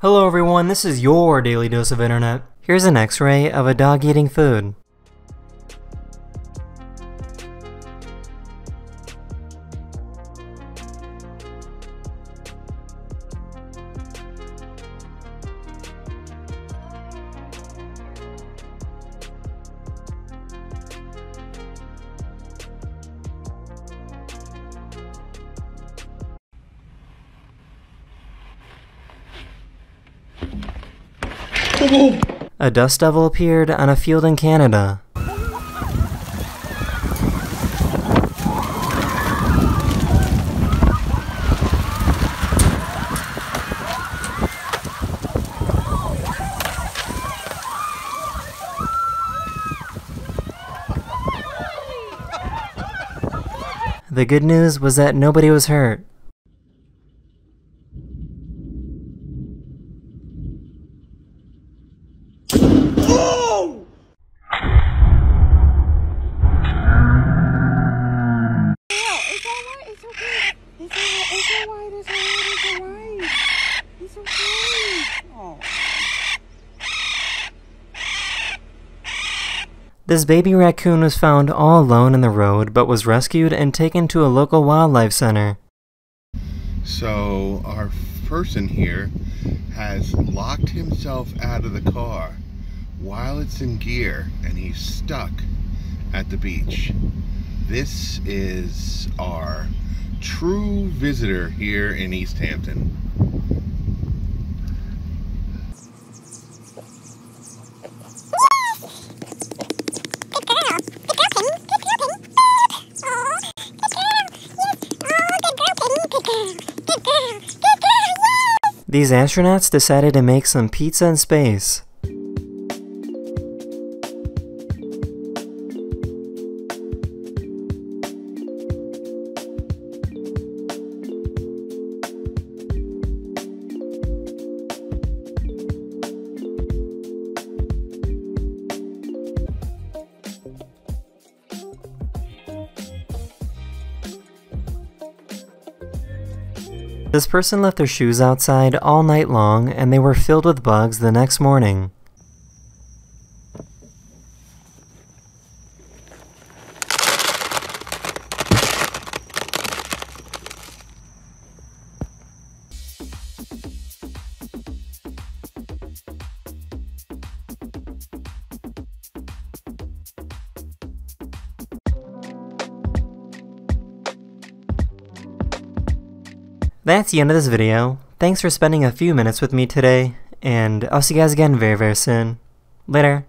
Hello everyone, this is your daily dose of internet. Here's an x-ray of a dog eating food. A dust devil appeared on a field in Canada. The good news was that nobody was hurt. This baby raccoon was found all alone in the road but was rescued and taken to a local wildlife center. So our person here has locked himself out of the car while it's in gear and he's stuck at the beach. This is our true visitor here in East Hampton. These astronauts decided to make some pizza in space. This person left their shoes outside all night long and they were filled with bugs the next morning. That's the end of this video. Thanks for spending a few minutes with me today, and I'll see you guys again very, very soon. Later.